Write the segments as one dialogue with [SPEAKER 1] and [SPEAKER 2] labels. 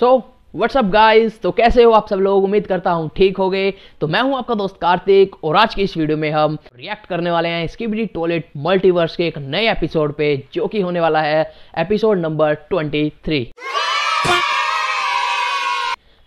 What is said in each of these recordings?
[SPEAKER 1] So what's up guys तो कैसे हो आप सब लोग? उम्मीद करता हूँ ठीक हो गए तो मैं हूँ आपका दोस्त कार्तिक, और आज की इस वीडियो में हम रिएक्ट करने वाले हैं स्कीबिडी टॉयलेट मल्टीवर्स के एक नए एपिसोड पे, जो कि होने वाला है एपिसोड नंबर 23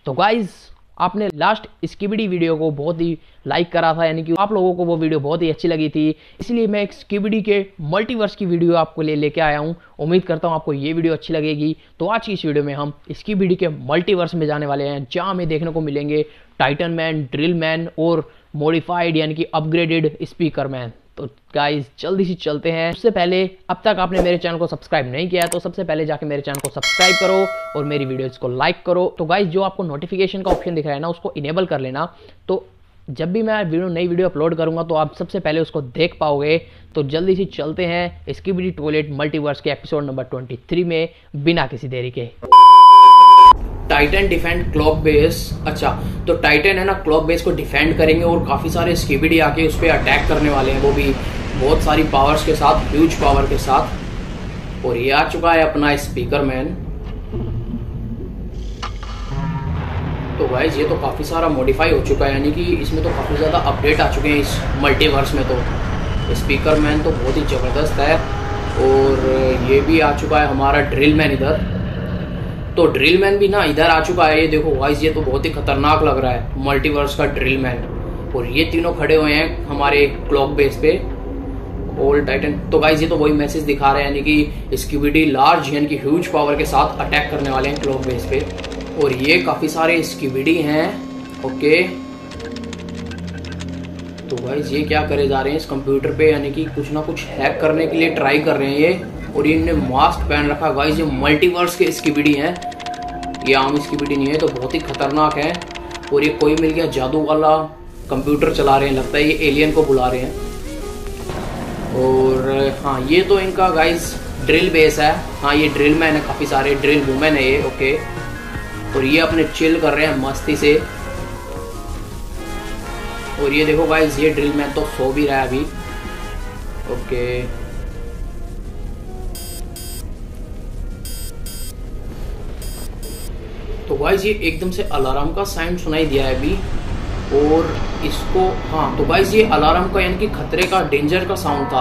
[SPEAKER 1] तो गाइस आपने लास्ट स्कीबिडी वीडियो को बहुत ही लाइक करा था, यानी कि आप लोगों को वो वीडियो बहुत ही अच्छी लगी थी। इसलिए मैं एक स्कीबिडी के मल्टीवर्स की वीडियो आपको ले, लेके आया हूँ। उम्मीद करता हूँ आपको ये वीडियो अच्छी लगेगी। तो आज की इस वीडियो में हम स्कीबिडी के मल्टीवर्स में जाने वाले हैं, जहाँ हमें देखने को मिलेंगे टाइटन मैन ड्रिल मैन और मॉडिफाइड यानी कि अपग्रेडेड स्पीकर मैन तो गाइज़ जल्दी से चलते हैं। उससे पहले, अब तक आपने मेरे चैनल को सब्सक्राइब नहीं किया है तो सबसे पहले जाके मेरे चैनल को सब्सक्राइब करो और मेरी वीडियोस को लाइक करो। तो गाइज़ जो आपको नोटिफिकेशन का ऑप्शन दिख रहा है ना, उसको इनेबल कर लेना। तो जब भी मैं वीडियो नई वीडियो अपलोड करूँगा तो आप सबसे पहले उसको देख पाओगे। तो जल्दी से चलते हैं। इसकी स्कीबिडी टॉयलेट मल्टीवर्स के एपिसोड नंबर 23 में, बिना किसी देरी के। टाइटन डिफेंड क्लॉक बेस अच्छा तो टाइटन है ना क्लॉक बेस को डिफेंड करेंगे और काफ़ी सारे स्कीबिडी आके उस पर अटैक करने वाले हैं, वो भी बहुत सारी पावर्स के साथ ह्यूज पावर के साथ। और ये आ चुका है अपना स्पीकर मैन तो गाइज़ ये तो काफ़ी सारा मॉडिफाई हो चुका है, यानी कि इसमें तो काफ़ी ज़्यादा अपडेट आ चुके हैं इस मल्टीवर्स में तो। स्पीकर मैन तो बहुत ही ज़बरदस्त है, और ये भी आ चुका है हमारा ड्रिल मैन इधर। तो ड्रिल मैन भी ना इधर आ चुका है। ये देखो वाइस ये तो बहुत ही खतरनाक लग रहा है मल्टीवर्स का ड्रिल मैन और ये तीनों खड़े हुए हैं हमारे क्लॉक बेस पे। ओल्ड टाइटन तो गाइज़ ये तो वही मैसेज दिखा रहे हैं, यानी कि स्क्यूबिडी लार्ज यानी कि ह्यूज पावर के साथ अटैक करने वाले हैं क्लॉक बेस पे। और ये काफ़ी सारे स्क्यूबिडी हैं ओके तो गाइज़ ये क्या करे जा रहे हैं इस कंप्यूटर पे, यानी कि कुछ ना कुछ हैक करने के लिए ट्राई कर रहे हैं ये। और ये इन्होंने मास्क पहन रखा गाइस ये मल्टीवर्स के स्कीबिडी हैं। ये आम स्कीबिडी नहीं है तो बहुत ही खतरनाक है। और ये कोई मिल गया जादू वाला कंप्यूटर चला रहे हैं, लगता है ये एलियन को बुला रहे हैं। और हाँ ये तो इनका गाइस ड्रिल बेस है। हाँ ये ड्रिल मैन है, काफ़ी सारे ड्रिल वुमेन है ये ओके और ये अपने चिल कर रहे हैं, मस्ती से। और ये देखो गाइस ये ड्रिल मैन तो सो भी रहा है अभी। ओके तो गाइज़ ये एकदम से अलार्म का साउंड सुनाई दिया है अभी, और इसको हाँ तो गाइज़ ये अलार्म का यानी कि खतरे का डेंजर का साउंड था,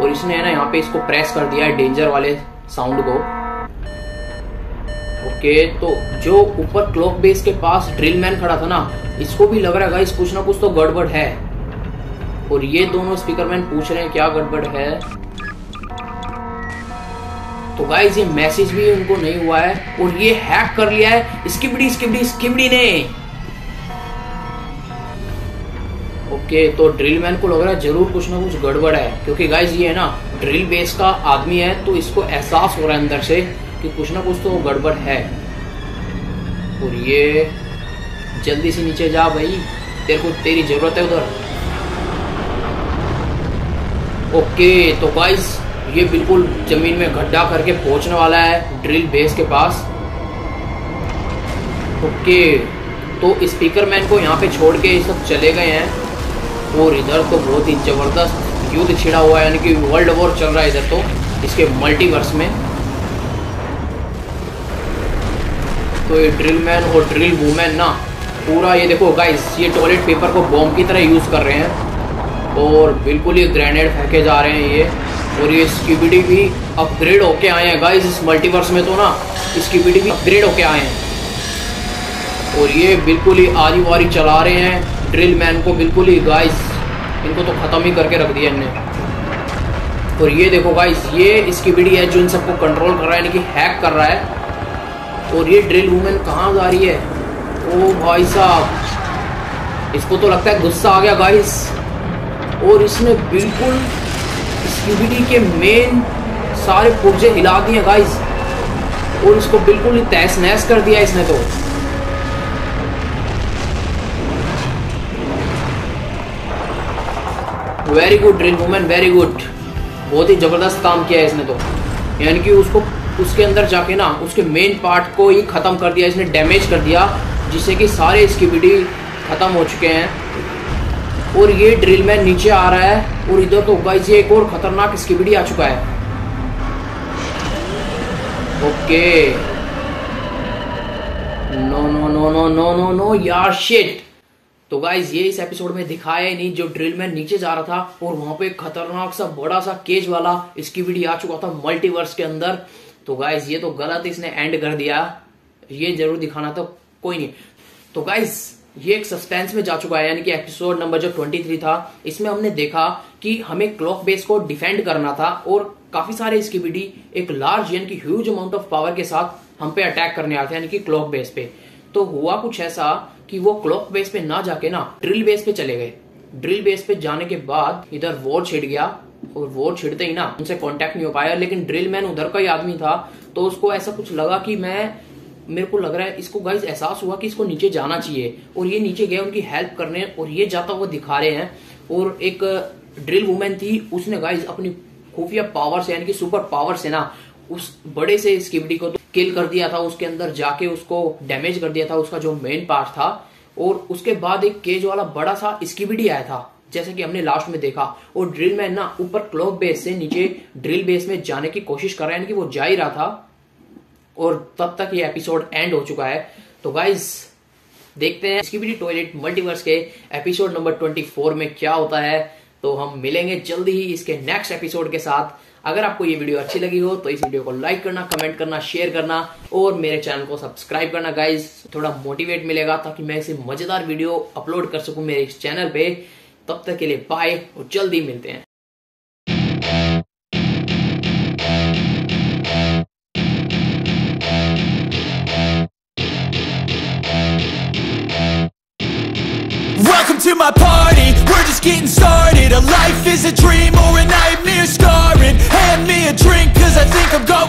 [SPEAKER 1] और इसने है ना यहाँ पे इसको प्रेस कर दिया है डेंजर वाले साउंड को। ओके तो जो ऊपर क्लॉक बेस के पास ड्रिल मैन खड़ा था ना, इसको भी लग रहा है गाइस कुछ ना कुछ तो गड़बड़ है। और ये दोनों स्पीकर मैन पूछ रहे हैं क्या गड़बड़ है। तो गाइज़ ये मैसेज भी उनको नहीं हुआ है और ये हैक कर लिया है स्किबडी स्किबडी स्किबडी ने। ओके तो ड्रिल मैन को लग रहा है ज़रूर कुछ ना कुछ गड़बड़ है, क्योंकि गाइज़ ये है ना ड्रिल बेस का आदमी है तो इसको एहसास हो रहा है अंदर से कि कुछ ना कुछ तो गड़बड़ है। और ये जल्दी से नीचे जा भाई, तेरे को तेरी ज़रूरत है उधर। ओके तो गाइज़ ये बिल्कुल ज़मीन में गड्ढा करके पहुँचने वाला है ड्रिल बेस के पास। ओके तो स्पीकर मैन को यहाँ पे छोड़ के ये सब चले गए हैं। और इधर तो बहुत ही ज़बरदस्त युद्ध छिड़ा हुआ है, यानी कि वर्ल्ड वॉर चल रहा है इधर तो इसके मल्टीवर्स में। तो ये ड्रिल मैन और ड्रिल वुमेन ना, पूरा ये देखो गाइस ये टॉयलेट पेपर को बॉम्ब की तरह यूज़ कर रहे हैं। और बिल्कुल ये ग्रेनेड फेंके जा रहे हैं ये। और ये इसकी स्कीबिडी भी अपग्रेड होके आए हैं। गाइस इस मल्टीवर्स में तो ना इसकी स्कीबिडी भी अपग्रेड होके आए हैं। और ये बिल्कुल ही आरी वारी चला रहे हैं। ड्रिल मैन को बिल्कुल ही गाइस इनको तो ख़त्म ही करके रख दिया इनने। और ये देखो गाइस ये इसकी स्कीबिडी है जो इन सबको कंट्रोल कर रहा है, यानी कि हैक कर रहा है। और ये ड्रिल वुमेन कहाँ जा रही है? ओ भाई साहब, इसको तो लगता है गुस्सा आ गया गाइस और इसने बिल्कुल स्क्यूबिडी के मेन सारे पुर्जे हिला दिए गाइस और इसको बिल्कुल ही तहस नहस कर दिया इसने तो। Very good drill women very good बहुत ही ज़बरदस्त काम किया है इसने तो। यानी कि उसको, उसके अंदर जाके ना, उसके मेन पार्ट को ही ख़त्म कर दिया, इसने डैमेज कर दिया, जिससे कि सारे स्कीबिडी ख़त्म हो चुके हैं। और ये ड्रिल मैन नीचे आ रहा है और इधर तो गाइस ये एक और खतरनाक स्कीबिडी आ चुका है। Okay. No no no no no no no यार शिट तो गाइज़ ये इस एपिसोड में दिखाया ही नहीं, जो ड्रिल मैन नीचे जा रहा था और वहाँ पे खतरनाक सा बड़ा सा केज वाला इसकी वीडियो आ चुका था मल्टीवर्स के अंदर। तो गाइज़ ये तो गलत इसने एंड कर दिया। ये ज़रूर दिखाना तो कोई नहीं। तो गाइज़ ये एक सस्पेंस में जा चुका है, यानी कि एपिसोड नंबर जो 23 था, इसमें हमने देखा कि हमें क्लॉक बेस को डिफेंड करना था और काफ़ी सारे इसकी वीडी एक लार्ज यानी कि ह्यूज अमाउंट ऑफ़ पावर के साथ हम पे अटैक करने आते हैं, यानी कि क्लॉक बेस पे। तो हुआ कुछ ऐसा कि वो क्लॉक बेस पे ना जाके ना ड्रिल बेस पे चले गए। ड्रिल बेस पे जाने के बाद इधर वॉर छिड़ गया और वॉर छिड़ते ही ना उनसे कांटेक्ट नहीं हो पाया, लेकिन ड्रिल मैन उधर का ही आदमी था तो उसको ऐसा कुछ लगा कि मैं मेरे को लग रहा है इसको गाइज़ एहसास हुआ कि इसको नीचे जाना चाहिए और ये नीचे गए, उनकी हेल्प करने और ये जाता हुआ दिखा रहे हैं। और एक ड्रिल वुमेन थी, उसने गाइज़ अपनी खुफिया पावर से, यानी कि सुपर पावर से ना, उस बड़े से स्किबिडी को तो किल कर दिया था, उसके अंदर जाके उसको डैमेज कर दिया था, उसका जो मेन पार्ट था। और उसके बाद एक केज वाला बड़ा सा स्किबिडी आया था, जैसे कि हमने लास्ट में देखा। और ड्रिल मैन ना ऊपर क्लॉक बेस से नीचे ड्रिल बेस में जाने की कोशिश कर रहा है, यानी कि वो जा ही रहा था। और तब तक ये एपिसोड एंड हो चुका है। तो गाइज़ देखते हैं स्किबिडी टॉयलेट मल्टीवर्स के एपिसोड नंबर 24 में क्या होता है। तो हम मिलेंगे जल्दी ही इसके नेक्स्ट एपिसोड के साथ। अगर आपको ये वीडियो अच्छी लगी हो तो इस वीडियो को लाइक करना कमेंट करना शेयर करना और मेरे चैनल को सब्सक्राइब करना गाइज़ थोड़ा मोटिवेट मिलेगा ताकि मैं इसे मज़ेदार वीडियो अपलोड कर सकूँ मेरे इस चैनल पे। तब तक के लिए बाय और जल्दी मिलते हैं।
[SPEAKER 2] My party, we're just getting started. A life is a dream or a nightmare scarring. Hand me a drink cause I think I'm going